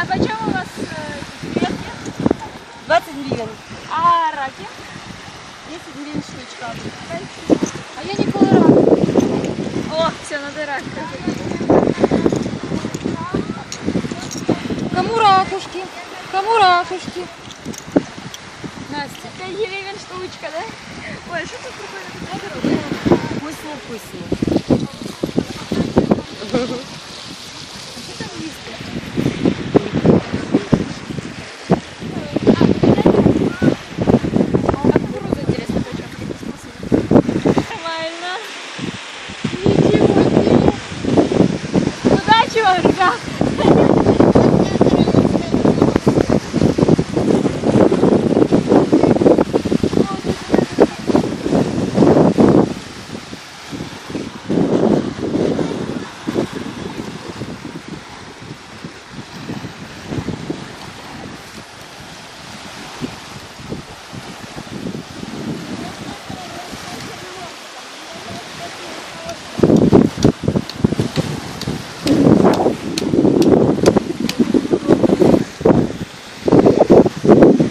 А почем у вас э, креветки? 20 гривен. А раки? 10 гривен штучка. А я ніколи рак. О, все, надо рак. Кому ракушки? Кому ракушки? Настя. 5 гривен штучка, да? Ой, что тут прикольно? Вкуснее, вкуснее. you.